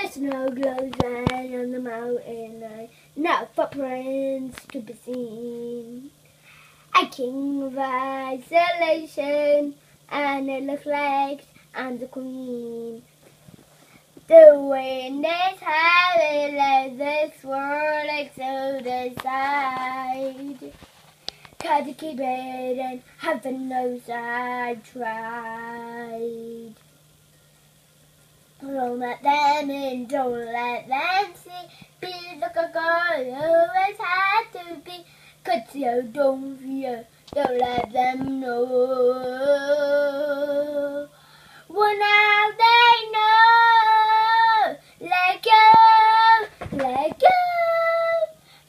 The snow glows red on the mountain, no footprints to be seen. A king of isolation, and it looks like I'm the queen. The wind is howling as this world exodes aside. Tried to keep it and heaven knows I tried. Don't let them in, don't let them see. Be like a girl you always had to be. Cause you don't fear, don't let them know. Well, now they know. Let go, let go.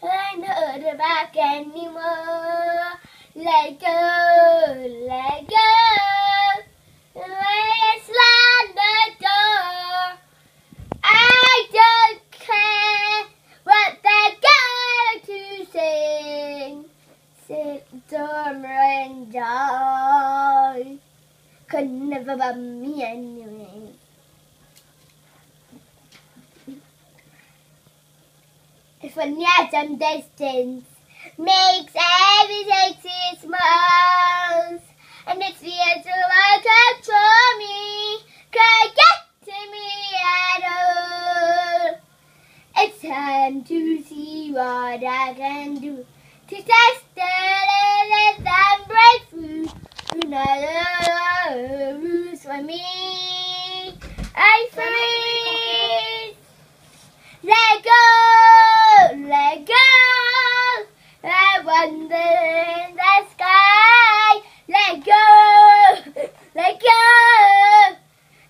I know the back anymore. Let go, Could never be me anyway. If a near some distance makes everything seem small, and it feels so I control me, can't get to me at all. It's time to see what I can do to test it and let them break through. Another me. I freeze. Let go, let go. I wonder in the sky. Let go, let go.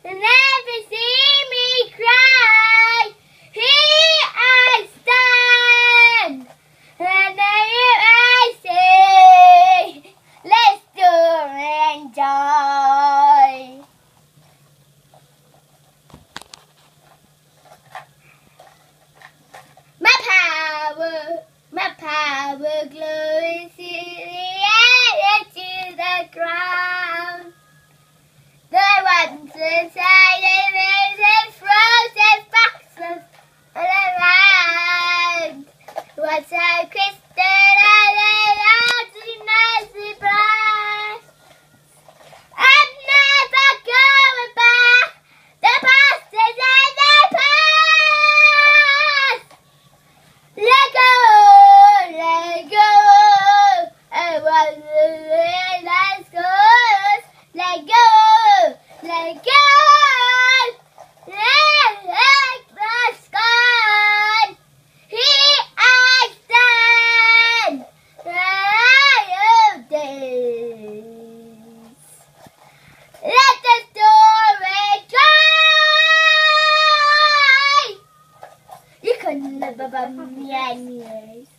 Never see me cry. Here I stand, and here I say, let's do enjoy. My power, my power glows to the air and to the ground. The ones inside the risen frozen boxes all around. What's a crystal and a large nice bright. I'm never going back. The past is in the past. Let go, let go. I want to let go. Let go, let go. Let, let the sky. Here I stand. I am days. Let the story You could